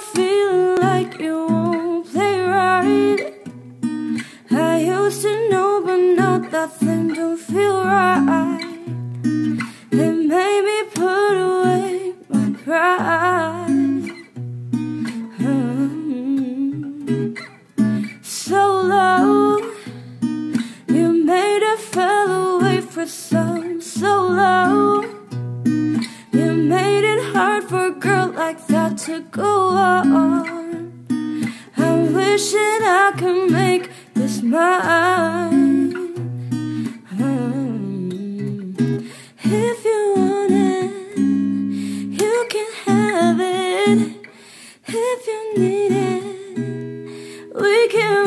feeling like you won't play right. I used to know but now that thing don't feel right They made me put away my pride. Hmm. So low You made a fell away for some. So low. like that to go on. I'm wishing I could make this mine. If you want it, you can have it. If you need it, we can.